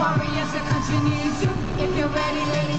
Warriors, the country needs you. If you're ready.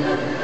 Thank you.